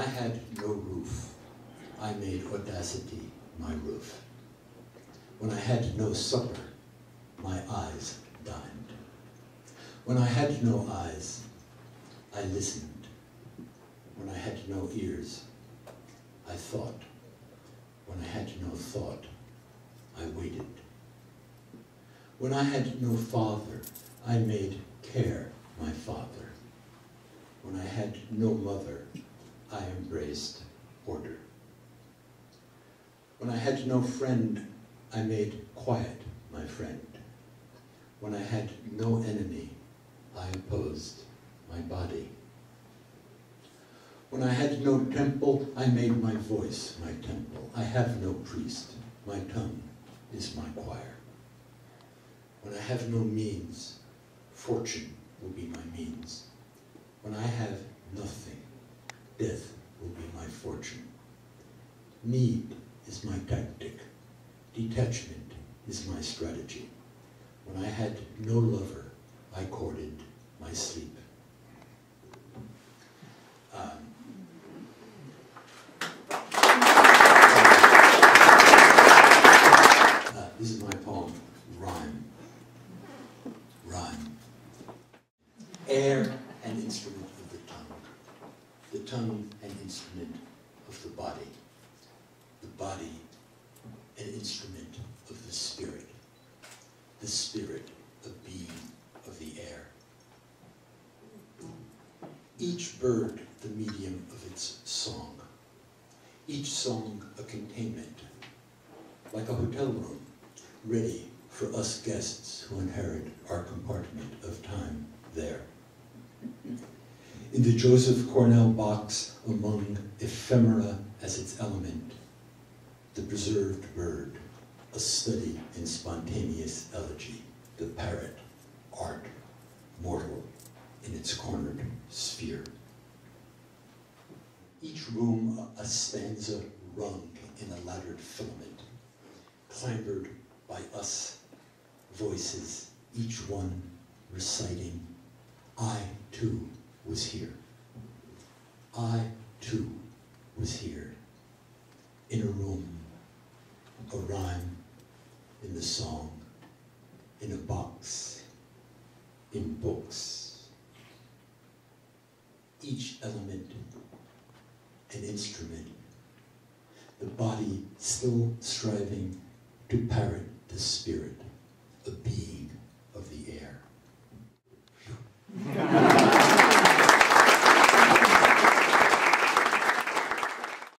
I had no roof, I made audacity my roof. When I had no supper, my eyes dined. When I had no eyes, I listened. When I had no ears, I thought. When I had no thought, I waited. When I had no father, I made care my father. When I had no mother, I embraced order. When I had no friend, I made quiet my friend. When I had no enemy, I opposed my body. When I had no temple, I made my voice my temple. I have no priest. My tongue is my choir. When I have no means, fortune will be my means. When I have nothing, death will be my fortune. Need is my tactic. Detachment is my strategy. When I had no lover, I courted my sleep. Um, uh, this is my poem, Rhyme. Rhyme. Air, instrument of the tongue. The tongue, an instrument of the body. The body, an instrument of the spirit. The spirit, a being of the air. Each bird, the medium of its song. Each song, a containment, like a hotel room, ready for us guests who inherit our compartment In the Joseph Cornell box, among ephemera as its element, the preserved bird, a study in spontaneous elegy, the parrot, art, mortal in its cornered sphere. Each room a stanza rung in a laddered filament, clambered by us voices, each one reciting, I too was here. I too was here. In a room, a rhyme in the song, in a box, in books. Each element an instrument, the body still striving to parrot the spirit, a being